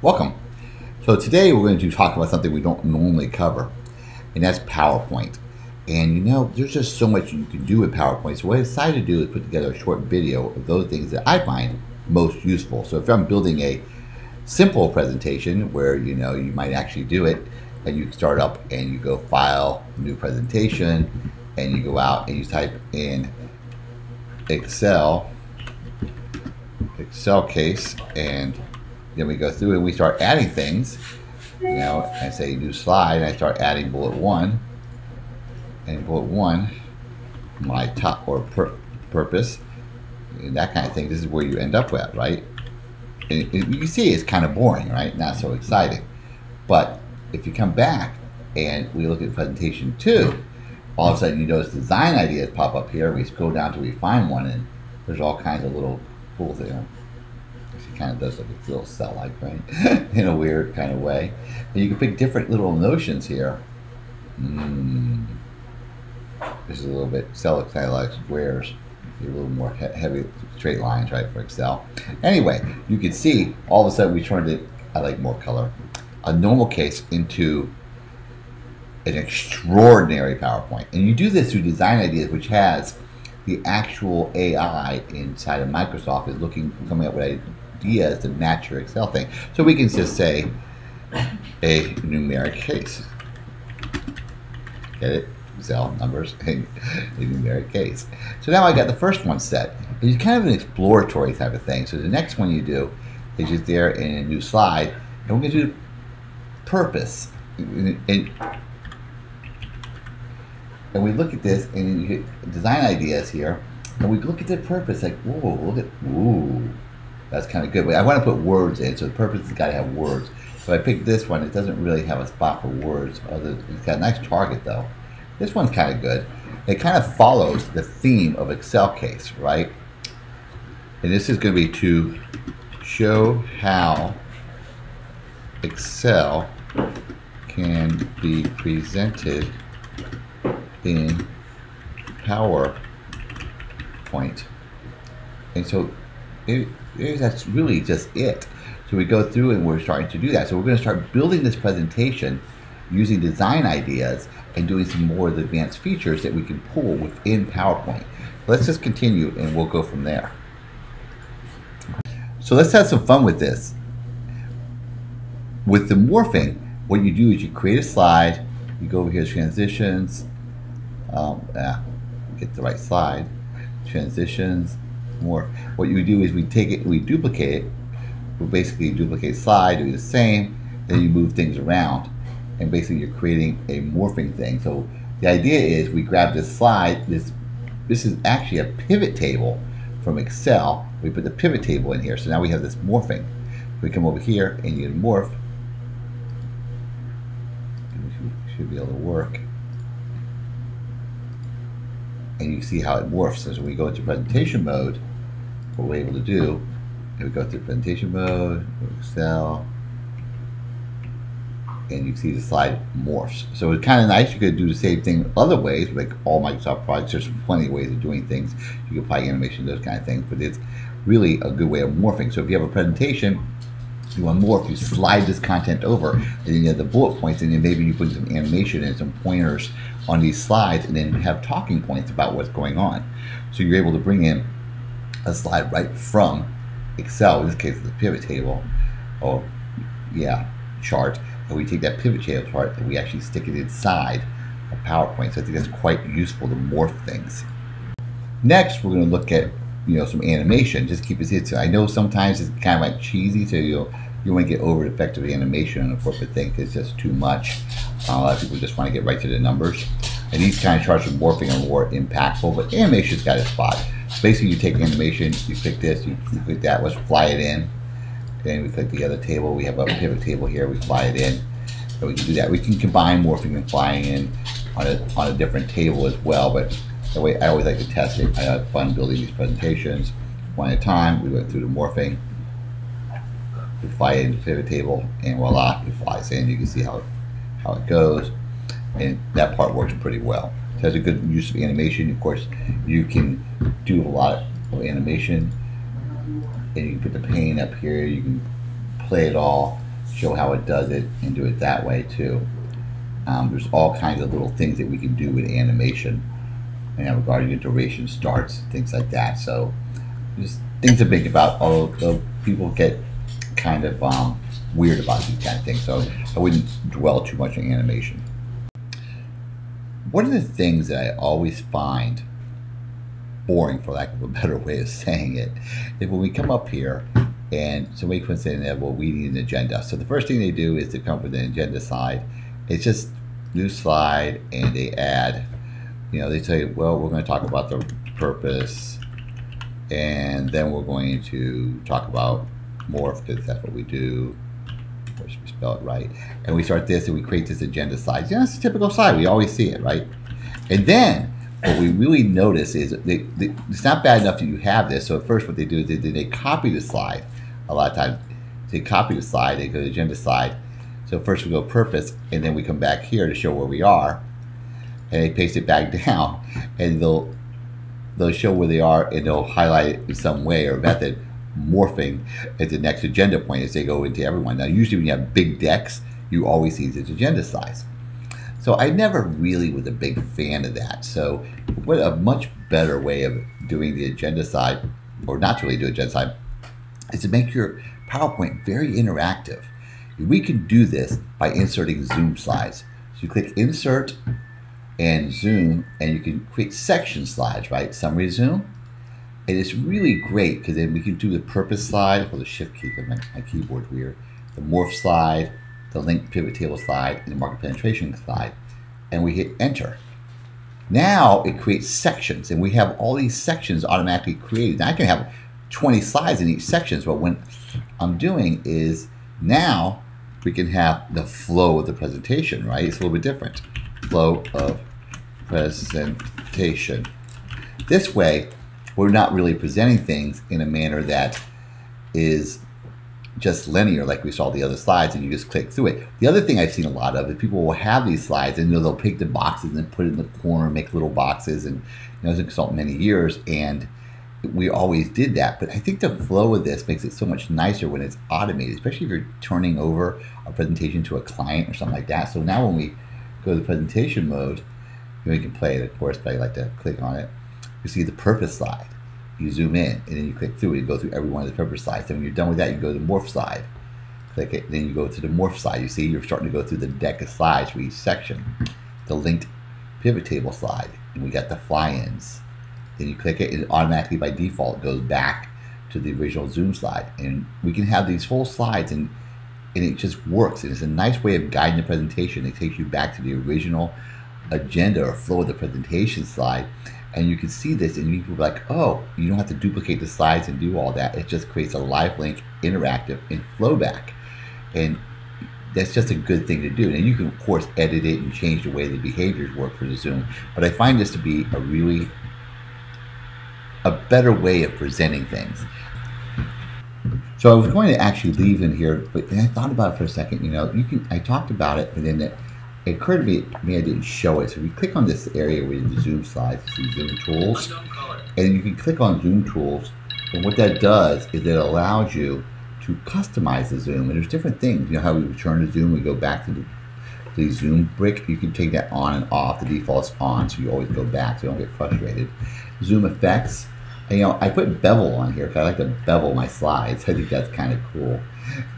Welcome. So today we're going to talk about something we don't normally cover, and that's PowerPoint. And you know, there's just so much you can do with PowerPoint. So what I decided to do is put together a short video of those things that I find most useful. So if I'm building a simple presentation where you know you might actually do it, and you start up and you go File, New Presentation, and you go out and you type in Excel, Excel case, and then we go through and we start adding things, you know, and say new slide, and I start adding bullet one, and bullet one, my top or pur purpose, and that kind of thing. This is where you end up with, right? And you can see it's kind of boring, right? Not so exciting. But if you come back and we look at presentation two, all of a sudden you notice design ideas pop up here. We scroll down to refine one, and there's all kinds of little cool things. Kind of does like a little cell-like, right? In a weird kind of way. And you can pick different little notions here. Mm. This is a little bit cell like squares. A little more he heavy straight lines, right, for Excel. Anyway, you can see all of a sudden we turned it. I like more color. A normal case into an extraordinary PowerPoint. And you do this through Design Ideas, which has the actual AI inside of Microsoft is looking, coming up with ideas to match your Excel thing. So we can just say a numeric case. Get it? Excel numbers, in a numeric case. So now I got the first one set. It's kind of an exploratory type of thing. So the next one you do is just there in a new slide, and we're going to do purpose. And, and we look at this and you get design ideas here, and we look at the purpose like, whoa, look at, ooh, that's kind of good. But I want to put words in, so the purpose has got to have words. So I picked this one. It doesn't really have a spot for words. Other, it's got a nice target though. This one's kind of good. It kind of follows the theme of Excel case, right? And this is going to be to show how Excel can be presented in PowerPoint. And so it, it, that's really just it. So we go through and we're starting to do that. So we're going to start building this presentation using design ideas and doing some more of the advanced features that we can pull within PowerPoint. Let's just continue and we'll go from there. So let's have some fun with this. With the morphing, what you do is you create a slide, you go over here to transitions, um, yeah, get the right slide, transitions, more. What you do is we take it, we duplicate it, we basically duplicate slide, do the same, then you move things around, and basically you're creating a morphing thing. So the idea is we grab this slide, this, this is actually a pivot table from Excel. We put the pivot table in here, so now we have this morphing. We come over here and you morph, should, should be able to work and you see how it morphs. As we go into presentation mode, what we're able to do, and we go through presentation mode, Excel, and you see the slide morphs. So it's kind of nice. You could do the same thing other ways, like all Microsoft products. There's plenty of ways of doing things. You can apply animation, those kind of things, but it's really a good way of morphing. So if you have a presentation, you want morph, you slide this content over, and then you have the bullet points, and then maybe you put some animation and some pointers on these slides, and then have talking points about what's going on. So you're able to bring in a slide right from Excel, in this case, the pivot table, or yeah, chart, and we take that pivot table chart and we actually stick it inside a PowerPoint. So I think that's quite useful to morph things. Next, we're going to look at you know some animation. Just keep it hit. I know sometimes it's kind of like cheesy, so you you want to get over the effective animation on a corporate thing because it's just too much. Uh, a lot of people just want to get right to the numbers. And these kind of charts of morphing are more impactful, but animation's got a spot. Basically, you take animation, you click this, you click that, let's fly it in. Then we click the other table. We have a pivot table here. We fly it in. So we can do that. We can combine morphing and flying in on a, on a different table as well. But the way I always like to test it. I have fun building these presentations one at a time. We went through the morphing. We fly it into the pivot table, and voila, it flies in. You can see how how it goes, and that part works pretty well. It has a good use of animation. Of course, you can do a lot of animation and you can put the pane up here, you can play it all. show how it does it and do it that way too. Um, there's all kinds of little things that we can do with animation and regarding your duration starts, things like that. So just things to think about. Although people get kind of um, weird about these kind of things, so I wouldn't dwell too much on animation. One of the things that I always find boring, for lack of a better way of saying it, is when we come up here and somebody puts in there, well, we need an agenda. So the first thing they do is to come up with an agenda slide. It's just new slide and they add, you know, they say, well, we're going to talk about the purpose and then we're going to talk about morph because that's what we do. Right. And we start this and we create this agenda slide. Yeah, it's a typical slide. We always see it, right? And then what we really notice is they, they, it's not bad enough that you have this. So at first what they do is they, they copy the slide a lot of times. They copy the slide, they go to the agenda slide. So first we go purpose, and then we come back here to show where we are, and they paste it back down, and they'll they'll show where they are, and they'll highlight it in some way or method, morphing at the next agenda point as they go into everyone. Now usually when you have big decks, you always see this agenda size. So I never really was a big fan of that. So what a much better way of doing the agenda side, or not really do agenda side, is to make your PowerPoint very interactive. We can do this by inserting zoom slides. So you click insert and zoom and you can create section slides, right? Summary zoom. And it's really great because then we can do the purpose slide, or the shift key because my, my keyboard's weird, the morph slide, the link pivot table slide, and the market penetration slide. And we hit enter. Now it creates sections and we have all these sections automatically created. Now I can have 20 slides in each section. So what I'm doing is now we can have the flow of the presentation, right? It's a little bit different. Flow of presentation. This way, we're not really presenting things in a manner that is just linear like we saw the other slides and you just click through it. The other thing I've seen a lot of is people will have these slides and you know, they'll pick the boxes and put it in the corner, make little boxes and you know, as a consultant many years and we always did that. But I think the flow of this makes it so much nicer when it's automated, especially if you're turning over a presentation to a client or something like that. So now when we go to the presentation mode, you can play it, of course, but I like to click on it. You see the purpose slide. You zoom in and then you click through and go through every one of the purpose slides. Then when you're done with that, you go to the morph slide. Click it, then you go to the morph slide. You see you're starting to go through the deck of slides for each section. The linked pivot table slide. And we got the fly-ins then you click it, it automatically by default goes back to the original Zoom slide. And we can have these whole slides and and it just works. And it's a nice way of guiding the presentation. It takes you back to the original agenda or flow of the presentation slide. And you can see this and you people are like, oh, you don't have to duplicate the slides and do all that. It just creates a live link, interactive, and flow back. And that's just a good thing to do. And you can, of course, edit it and change the way the behaviors work for the Zoom. But I find this to be a really a better way of presenting things. So I was going to actually leave in here, but I thought about it for a second. You know, you can. I talked about it, but then it, it occurred to me, me I didn't show it. So if you click on this area where the zoom slides, you see zoom tools, and you can click on zoom tools. And what that does is it allows you to customize the zoom. And there's different things. You know how we return to zoom, we go back to the, the zoom brick. You can take that on and off. The default's on, so you always go back, so you don't get frustrated. Zoom effects you know, I put bevel on here because I like to bevel my slides. I think that's kind of cool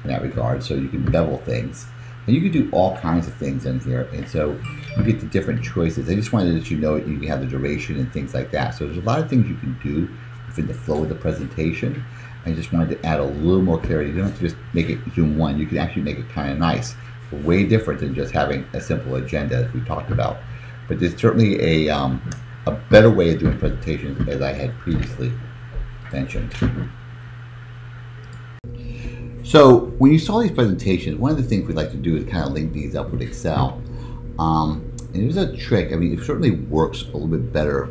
in that regard. So you can bevel things. And you can do all kinds of things in here. And so you get the different choices. I just wanted to let you know you can have the duration and things like that. So there's a lot of things you can do within the flow of the presentation. I just wanted to add a little more clarity. You don't have to just make it zoom one. You can actually make it kind of nice. Way different than just having a simple agenda as we talked about. But there's certainly a um, a better way of doing presentations as I had previously mentioned. So when you saw these presentations, one of the things we'd like to do is kind of link these up with Excel. Um, and there's a trick, I mean, it certainly works a little bit better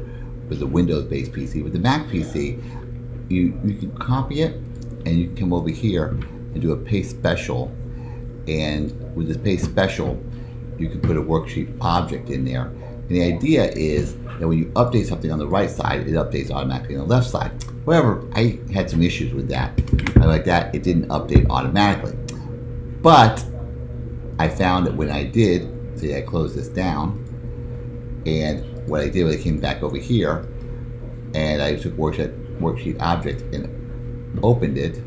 with the Windows-based PC. With the Mac PC, you, you can copy it and you can come over here and do a paste special. And with this paste special, you can put a worksheet object in there. And the idea is that when you update something on the right side, it updates automatically on the left side. However, I had some issues with that. Like that it didn't update automatically. But I found that when I did, see, I closed this down, and what I did was I came back over here, and I took worksheet, worksheet object and opened it,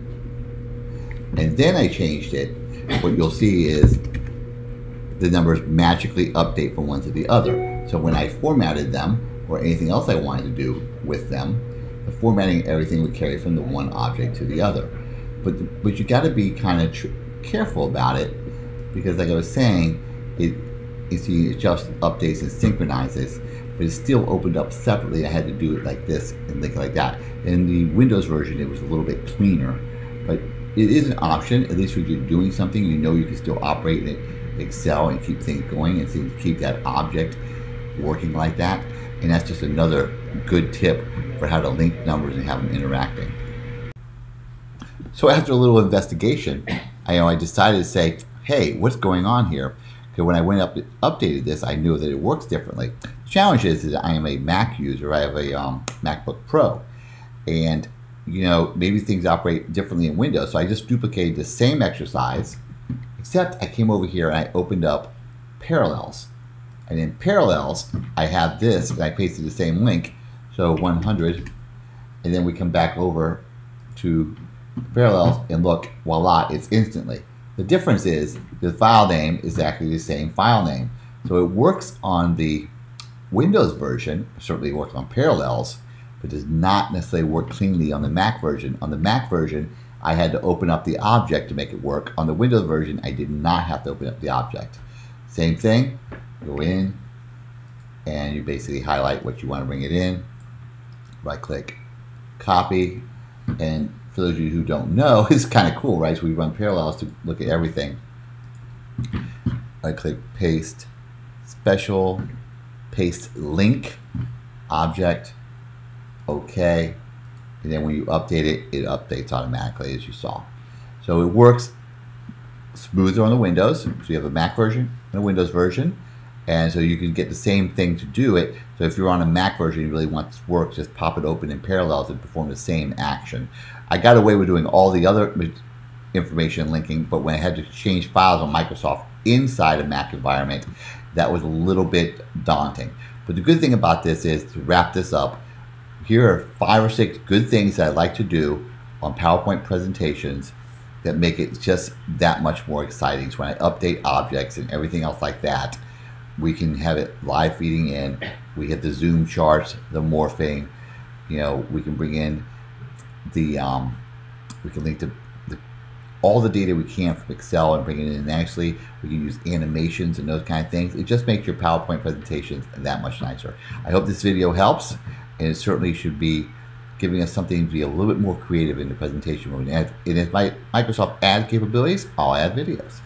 and then I changed it. What you'll see is the numbers magically update from one to the other. So when I formatted them, or anything else I wanted to do with them, the formatting everything would carry from the one object to the other. But but you got to be kind of tr- careful about it because, like I was saying, it it just updates and synchronizes, but it's still opened up separately. I had to do it like this and like like that. In the Windows version, it was a little bit cleaner, but it is an option. At least when you're doing something, you know you can still operate in Excel and keep things going and keep that object working like that. And that's just another good tip for how to link numbers and have them interacting. So after a little investigation, I, you know, I decided to say, hey, what's going on here? Because when I went up updated this, I knew that it works differently. The challenge is that I am a Mac user. I have a um, MacBook Pro. And, you know, maybe things operate differently in Windows. So I just duplicated the same exercise, except I came over here and I opened up Parallels. And in Parallels, I have this, and I pasted the same link, so 100, and then we come back over to Parallels, and look, voila, it's instantly. The difference is the file name is actually the same file name. So it works on the Windows version, certainly works on Parallels, but does not necessarily work cleanly on the Mac version. On the Mac version, I had to open up the object to make it work. On the Windows version, I did not have to open up the object. Same thing, go in and you basically highlight what you want to bring it in right click copy and for those of you who don't know it's kind of cool right? So we run parallels to look at everything. I click paste special paste link object okay. And then when you update it it updates automatically as you saw. So it works smoother on the Windows. So you have a Mac version and a Windows version and so you can get the same thing to do it. So if you're on a Mac version, you really want this work, just pop it open in parallels and perform the same action. I got away with doing all the other information linking, but when I had to change files on Microsoft inside a Mac environment, that was a little bit daunting. But the good thing about this is to wrap this up, here are five or six good things that I like to do on PowerPoint presentations that make it just that much more exciting. So when I update objects and everything else like that, we can have it live feeding in. We have the zoom charts, the morphing. You know, we can bring in the um, we can link to the, all the data we can from Excel and bring it in nicely. We can use animations and those kind of things. It just makes your PowerPoint presentations that much nicer. I hope this video helps, and it certainly should be giving us something to be a little bit more creative in the presentation room. And if my Microsoft Add capabilities, I'll add videos.